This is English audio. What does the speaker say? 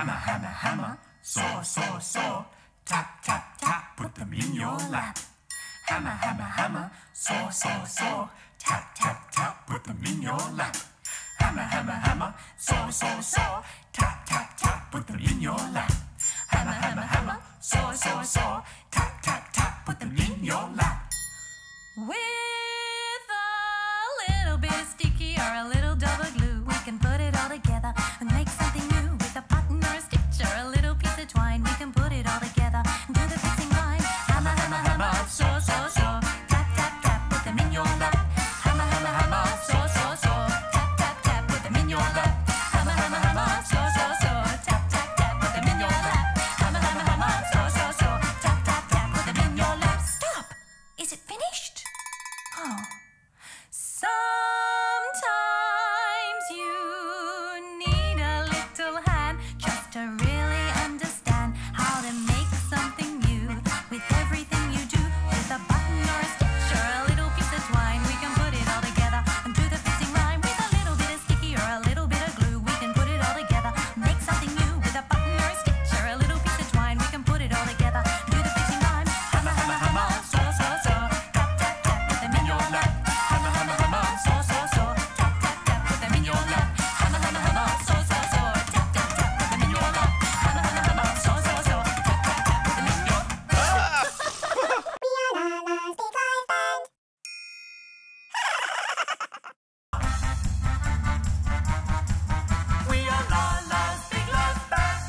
Hammer, hammer, hammer, saw, saw, saw. Tap, tap, tap, put them in your lap. Hammer, hammer, hammer, saw, saw, saw. Tap, tap, tap, put them in your lap. Hammer, hammer, hammer, saw, saw, saw. Tap, tap, tap, put them in your lap. Hammer, hammer, hammer, saw, saw, saw. Tap, tap, tap, put them in your lap.